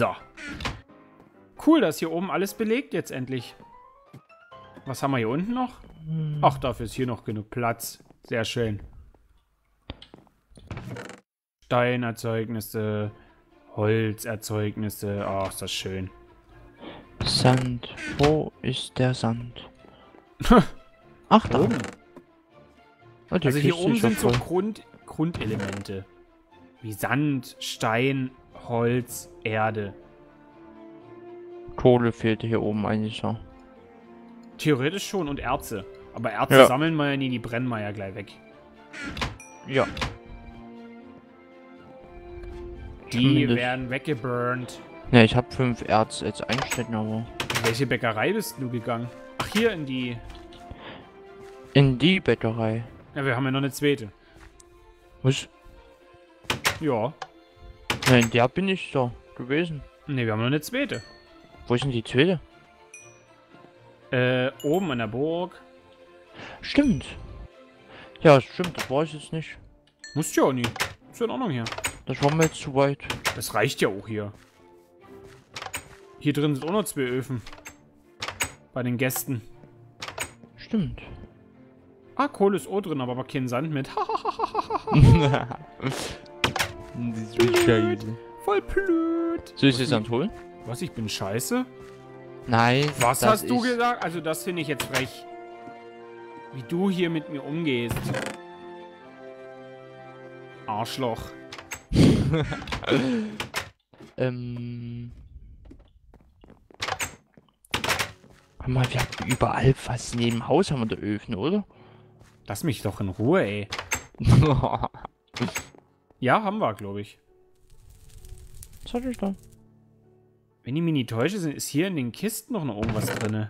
So. Cool, dass hier oben alles belegt jetzt endlich. Was haben wir hier unten noch? Ach, dafür ist hier noch genug Platz. Sehr schön. Steinerzeugnisse, Holzerzeugnisse. Ach, ist das schön. Sand. Wo ist der Sand? Ach, da. Oben. Oh, Also hier oben sind so. Grund, Grundelemente. Wie Sand, Stein, Holz, Erde. Kohle fehlte hier oben eigentlich so. Theoretisch schon und Erze. Aber Erze Ja. sammeln wir ja nie, die brennen wir ja gleich weg. Ja. Die Zumindest. werden weggeburnt. Ne, ich habe fünf Erz jetzt einstecken, aber. In welche Bäckerei bist du gegangen? Ach, hier in die. In die Bäckerei. Ja, wir haben ja noch eine zweite. Was? Ja. Ne, in der bin ich so gewesen. Ne, wir haben noch eine zweite. Wo ist denn die zweite? Äh, oben an der Burg. Stimmt. Ja, stimmt, das war ich jetzt nicht. Musst ja auch nie. Ist ja in Ordnung hier. Das war mir jetzt zu weit. Das reicht ja auch hier. Hier drin sind auch noch zwei Öfen. Bei den Gästen. Stimmt. Ah, Kohle ist auch drin, aber, aber kein Sand mit. Scheiße. Voll blöd. Soll ich das dann holen? Was, ich bin scheiße? Nein. Was das hast du ist- gesagt? Also das finde ich jetzt frech. Wie du hier mit mir umgehst. Arschloch. Ähm. Hör mal, wir haben überall fast neben dem Haus haben wir da Öfen, oder? Lass mich doch in Ruhe, ey. Ja, haben wir, glaube ich. Was hatte ich da? Wenn ich mich nicht täusche, sind- ist hier in den Kisten noch, noch irgendwas drin.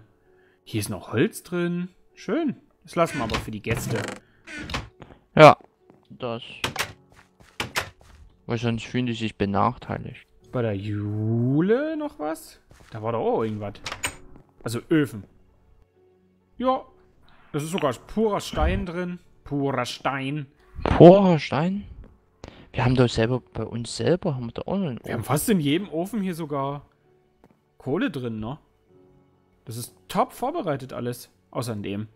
Hier ist noch Holz drin. Schön. Das lassen wir aber für die Gäste. Ja. Das. Weil sonst fühlen die sich benachteiligt. Bei der Jule noch was? Da war doch auch irgendwas. Also Öfen. Ja. Das ist sogar purer Stein drin. Purer Stein. Boah, Stein. Wir haben doch selber, bei uns selber haben wir da auch noch einen Wir haben Ofen. fast in jedem Ofen hier sogar Kohle drin, ne? Das ist top vorbereitet alles. Außer in dem.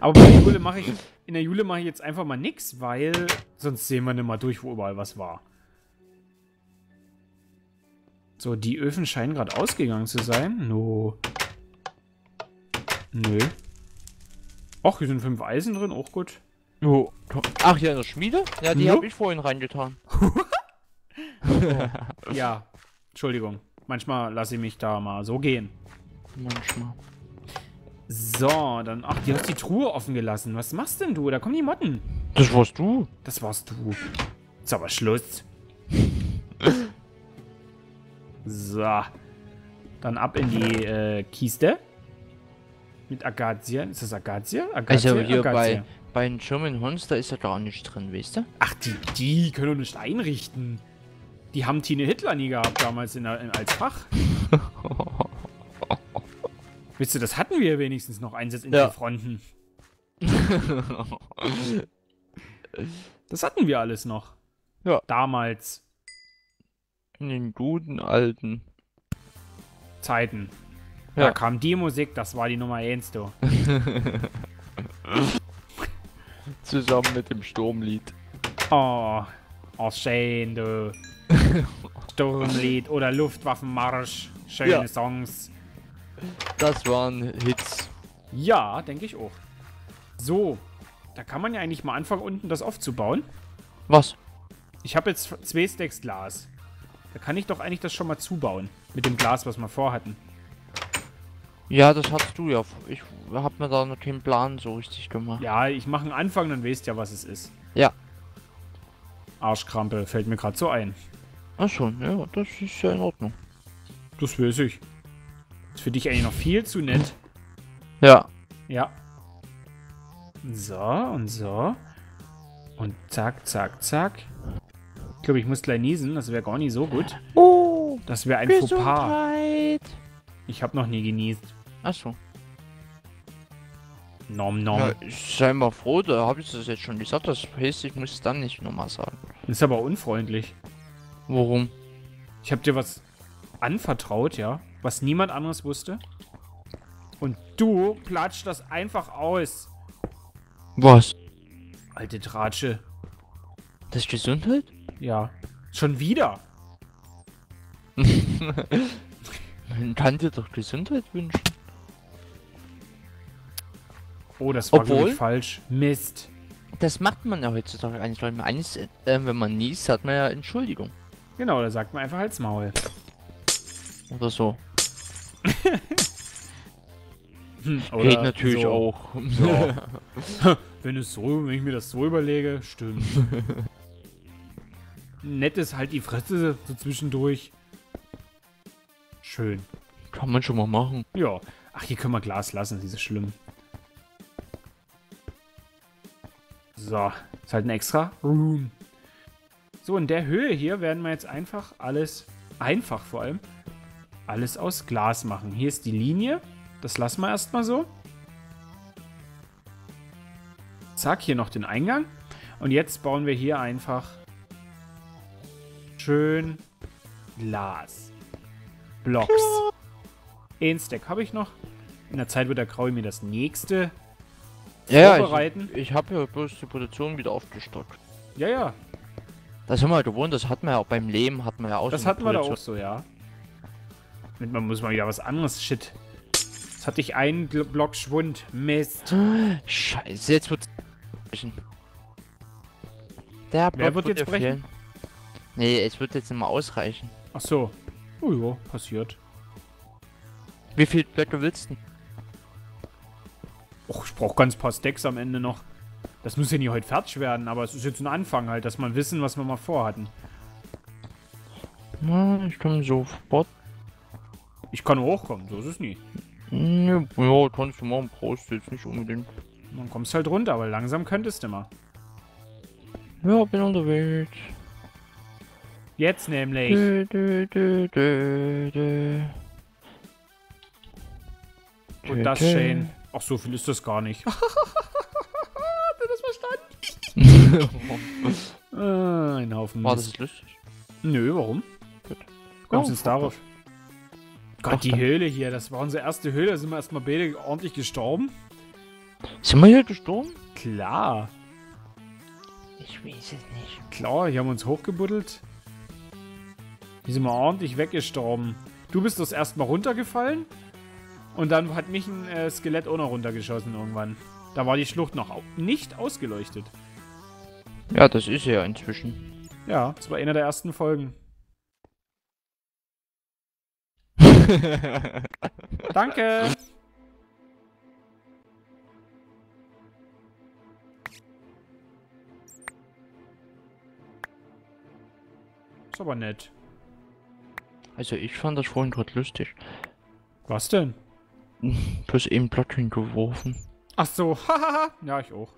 Aber bei der Jule mache ich. In der Jule mache ich jetzt einfach mal nix, weil sonst sehen wir nicht mal durch, wo überall was war. So, die Öfen scheinen gerade ausgegangen zu sein. No. Nö. Och, hier sind fünf Eisen drin, auch gut. Jo. Ach, ja, in der Schmiede? Ja, die Jo. habe ich vorhin reingetan. Ja, Entschuldigung. Manchmal lasse ich mich da mal so gehen. Manchmal. So, dann. Ach, du hast die Truhe offen gelassen. Was machst denn du? Da kommen die Motten. Das warst du. Das warst du. Ist aber Schluss. So. Dann ab in die äh, Kiste. Mit Agazien. Ist das Akazie? Akazie? Also hier Akazie. bei, bei den German Hunts, da ist ja gar nicht drin, weißt du? Ach, die, die können doch nicht einrichten. Die haben Tine Hitler nie gehabt damals in in, als Fach. Wisst ihr, das hatten wir wenigstens noch Einsatz in Ja. den Fronten. Das hatten wir alles noch. Ja. Damals. In den guten alten. Zeiten. Ja. Da kam die Musik, das war die Nummer 1, du. Zusammen mit dem Sturmlied. Oh, oh schön, du. Sturmlied oder Luftwaffenmarsch. Schöne Ja. Songs. Das waren Hits. Ja, denke ich auch. So, da kann man ja eigentlich mal anfangen, unten das aufzubauen. Was? Ich habe jetzt zwei Stacks Glas. Da kann ich doch eigentlich das schon mal zubauen. Mit dem Glas, was wir vorhatten. Ja, das hattest du ja. Ich hab mir da noch keinen Plan so richtig gemacht. Ja, ich mache einen Anfang, dann weißt ja, was es ist. Ja. Arschkrampe, fällt mir gerade so ein. Ach so, ja, das ist ja in Ordnung. Das weiß ich. Ist für dich eigentlich noch viel zu nett. Ja. Ja. So und so. Und zack, zack, zack. Ich glaube, ich muss gleich niesen. Das wäre gar nicht so gut. Oh, Das wäre ein Fauxpas. Gesundheit. Ich habe noch nie genießt. Ach so. Nom nom. Ja, ich sei mal froh, da habe ich das jetzt schon gesagt. Das heißt, ich muss es dann nicht nochmal sagen. Ist aber unfreundlich. Warum? Ich habe dir was anvertraut, ja, was niemand anderes wusste. Und du platscht das einfach aus. Was? Alte Tratsche. Das ist Gesundheit? Ja. Schon wieder. Man kann dir doch Gesundheit wünschen. Oh, das war Obwohl- wirklich falsch. Mist. Das macht man ja heutzutage eigentlich, man eines, äh, wenn man niest, hat man ja Entschuldigung. Genau, da sagt man einfach halt's Maul. Oder so. Hm, Geht natürlich so. auch. Ja. Wenn es so, wenn ich mir das so überlege, stimmt. Nett ist halt die Fresse so zwischendurch. Schön. Kann man schon mal machen. Ja. Ach, hier können wir Glas lassen, das ist schlimm. So, ist halt ein extra Room. So, in der Höhe hier werden wir jetzt einfach alles, einfach vor allem, alles aus Glas machen. Hier ist die Linie. Das lassen wir erstmal so. Zack, hier noch den Eingang. Und jetzt bauen wir hier einfach schön Glas. Blocks. Ein Stack habe ich noch. In der Zeit wird der Kraui mir das nächste Ja, vorbereiten. ich, ich habe ja bloß die Produktion wieder aufgestockt. Ja, ja, Das haben wir ja gewohnt, das hatten wir ja auch beim Leben, hatten wir ja auch das so hatten wir da auch so, ja. Mit man muss mal wieder was anderes. Shit. Jetzt hatte ich einen Block Schwund. Mist. Scheiße, jetzt wird's brechen. Der Wer Block wird jetzt brechen? fehlen. Nee, es wird jetzt nicht mal ausreichen. Ach so. Oh ja, passiert. Wie viele Blöcke willst du? Och, ich brauche ganz paar Stacks am Ende noch. Das muss ja nie heute fertig werden, aber es ist jetzt ein Anfang halt, dass man wissen, was wir mal vorhatten. Na, ich kann sofort. Ich kann hochkommen, so ist es nie. Ja, kannst du machen, brauchst du jetzt nicht unbedingt. Dann kommst halt runter, aber langsam könntest du mal. Ja, bin unterwegs. Jetzt nämlich. Dö, dö, dö, dö, dö. Und das. Shane. Ach, so viel ist das gar nicht. Habt ihr das verstanden? äh, ein Haufen War das lustig? Nö, warum? Gut. Kommst Oh, du jetzt darauf? Gott, Ach, die dann. Höhle hier, das war unsere erste Höhle, da sind wir erstmal beide ordentlich gestorben. Sind wir hier gestorben? Klar, Ich weiß es nicht. klar, hier haben wir uns hochgebuddelt. Hier sind wir ordentlich weggestorben. Du bist das erstmal runtergefallen und dann hat mich ein äh, Skelett auch noch runtergeschossen irgendwann. Da war die Schlucht noch au nicht ausgeleuchtet. Ja, das ist ja inzwischen. Ja, das war einer der ersten Folgen. Danke! Ist aber nett. also ich fand das vorhin gerade lustig. Was denn? Plus eben Block hingeworfen. Ach so, hahaha. ja, ich auch.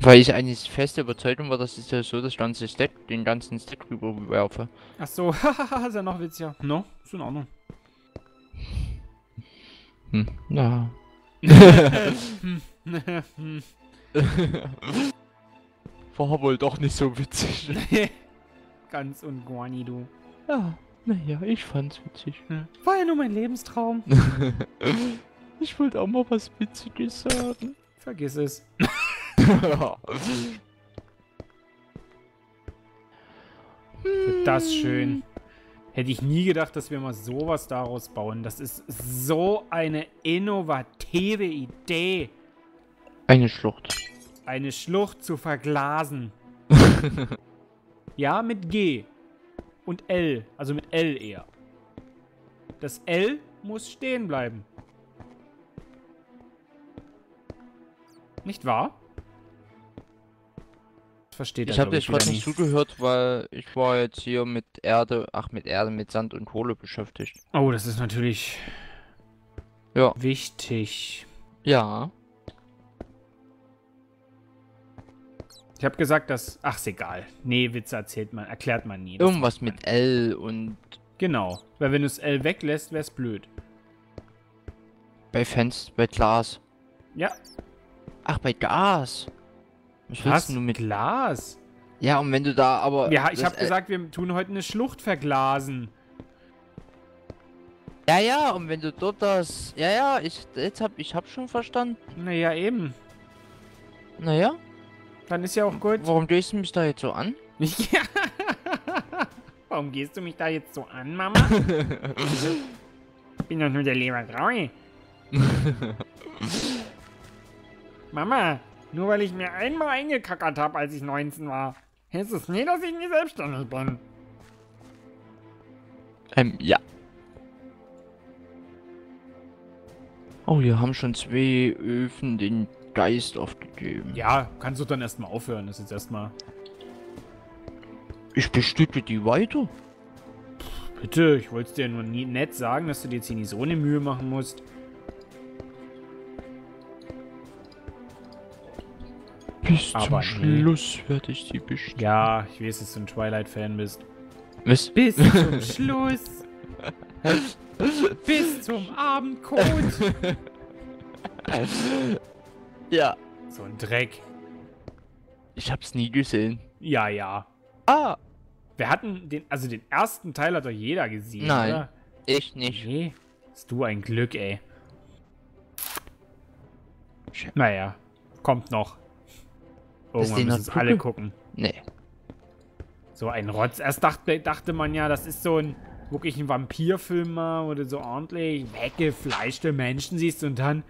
Weil ich eigentlich feste Überzeugung war, dass ich ja so das ganze Stack, den ganzen Stack rüberwerfe. Ach so, hahaha, ist ja noch witziger. No, ist in Ordnung. Hm, ja. Hm. War wohl doch nicht so witzig. Ganz und gar nie, du. ja, naja, ich fand's witzig. War ja nur mein Lebenstraum. ich wollte auch mal was Witziges sagen. Vergiss es. Das schön. Hätte ich nie gedacht, dass wir mal sowas daraus bauen. Das ist so eine innovative Idee, Eine Schlucht. eine Schlucht zu verglasen. ja, mit G. Und L. Also mit L eher. Das L muss stehen bleiben. Nicht wahr? Das versteht Ich habe jetzt gerade nicht zugehört, weil ich war jetzt hier mit Erde, ach mit Erde, mit Sand und Kohle beschäftigt. Oh, das ist natürlich Ja. wichtig. Ja. Ich habe gesagt, dass. Ach, ist egal. Nee, Witze erzählt man, erklärt man nie. Das Irgendwas man. mit L und Genau. Weil wenn du das L weglässt, wär's blöd. bei Fenster, bei Glas. Ja. Ach, bei Gas. Was willst Was? du mit Glas? Ja, und wenn du da aber. Ja, ich habe gesagt, wir tun heute eine Schlucht verglasen. Ja, ja, und wenn du dort das. Ja, ja, ich. Jetzt hab ich hab schon verstanden. Naja, eben. Naja, Dann ist ja auch gut. warum drehst du mich da jetzt so an? Ja. Warum gehst du mich da jetzt so an, Mama? Ich bin doch nur der Lebergraue. Mama, nur weil ich mir einmal eingekackert habe, als ich 19 war, heißt es nicht, dass ich nicht selbstständig bin. Ähm, ja. Oh, wir haben schon zwei Öfen den Geist aufgegeben. Ja, kannst du dann erstmal aufhören. Das ist jetzt erstmal. Ich bestücke die weiter. Bitte, ich wollte es dir nur nie nett sagen, dass du dir jetzt hier nicht so eine Mühe machen musst. Bis Aber zum nee. Schluss werde ich die bestücken. Ja, ich weiß, dass du ein Twilight-Fan bist. Was? Bis zum Schluss. Bis zum Abendkot. Ja. So ein Dreck. Ich hab's nie gesehen. Ja, ja. Ah, Wir hatten den, also den ersten Teil hat doch jeder gesehen, Nein. oder? ich nicht. Nee. Hast du ein Glück, ey. Naja, kommt noch. Irgendwann müssen es alle gucken? Nee. So ein Rotz. Erst dachte, dachte man ja, das ist so ein wirklich ein Vampirfilm du so ordentlich weggefleischte Menschen siehst und dann.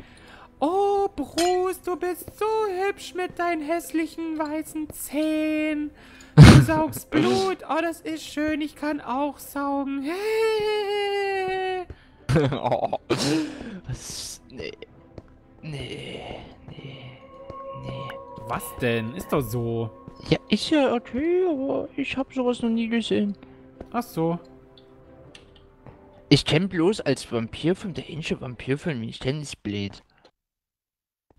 Oh, Bruce, du bist so hübsch mit deinen hässlichen weißen Zähnen. Du saugst Blut. Oh, das ist schön. Ich kann auch saugen. oh. Was? Nee. Nee. Nee. Nee. Was denn? Ist doch so. Ja, ist ja okay, aber ich hab sowas noch nie gesehen. Ach so. Ich kenn bloß als Vampirfilm, der ähnliche Vampirfilm, ich kenn nicht Blade.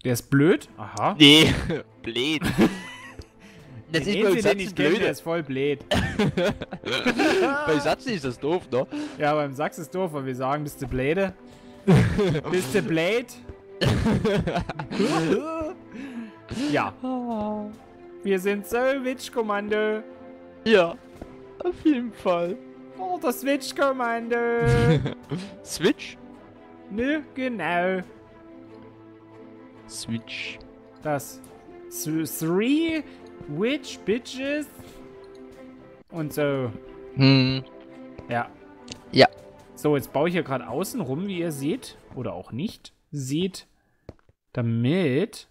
Der ist blöd? Aha. Nee, Blade. Das Den ist den Satz ich kenne, der ist voll blöd. Bei Satz ist das doof, ne? Ja, beim Sachs ist doof, weil wir sagen, bist du Blade? bist du Blade? ja, wir sind Witch-Kommando. Ja, auf jeden Fall. Oh, das Witch-Kommando. Switch? ne, genau. Switch. Das Th- Three Witch Bitches. Und so. Hm. Ja. Ja. So, jetzt baue ich hier gerade außen rum, wie ihr seht. Oder auch nicht seht. Damit,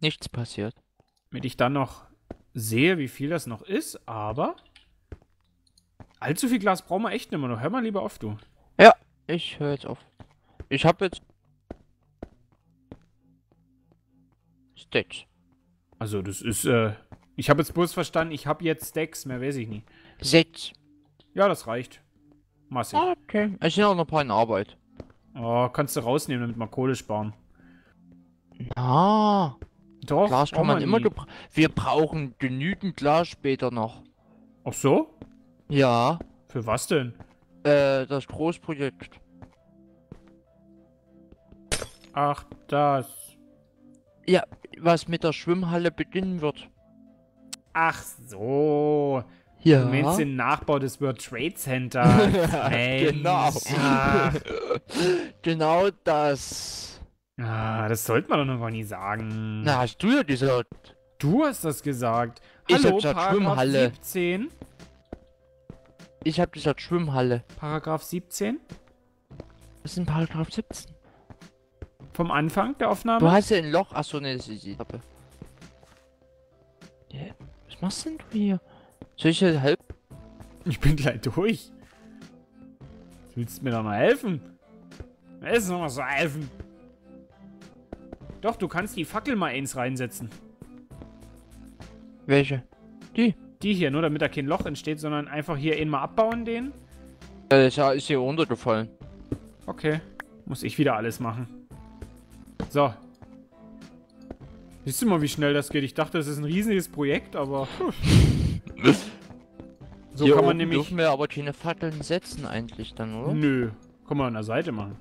Nichts passiert. damit ich dann noch sehe, wie viel das noch ist. Aber allzu viel Glas brauchen wir echt nicht mehr. noch. Hör mal lieber auf, du. Ja, ich höre jetzt auf. Ich hab jetzt. Stitch. Also, das ist, äh, ich habe jetzt bloß verstanden, ich habe jetzt Stacks, mehr weiß ich nicht. Sechs. Ja, das reicht. Massig. Okay. Es sind auch noch ein paar in Arbeit. Oh, kannst du rausnehmen, damit wir Kohle sparen. Ah, Doch, Glas kann man immer gebrauchen. Wir brauchen genügend Glas später noch. Ach so? Ja, Für was denn? äh, das Großprojekt. Ach, das. Was mit der Schwimmhalle beginnen wird. Ach so. Ja. Du meinst den Nachbau des World Trade Center. Mensch. Genau. Ach. genau das. Ah, das sollte man doch noch gar nicht sagen. Na, hast du ja gesagt. Du hast das gesagt. Ich Hallo, hab gesagt Schwimmhalle. 17. Ich hab gesagt Schwimmhalle. Paragraph 17? Was ist denn Paragraph 17? Vom Anfang der Aufnahme? Du hast ja ein Loch. Achso, ne, das ist die Treppe. Ja, was machst denn du hier? Soll ich dir helfen? Ich bin gleich durch. Willst du mir doch noch helfen? Willst du noch mal so helfen? Doch, du kannst die Fackel mal eins reinsetzen. Welche? Die. Die hier, nur damit da kein Loch entsteht, sondern einfach hier einen mal abbauen, den. Ja, ist hier runtergefallen. Okay. Muss ich wieder alles machen. So. Siehst du mal, wie schnell das geht? Ich dachte, das ist ein riesiges Projekt, aber. so hier kann man nämlich. dürfen wir aber keine Fackeln setzen eigentlich dann, oder? Nö. Kann man an der Seite machen.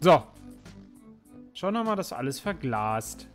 So. Schauen wir mal, das alles verglast.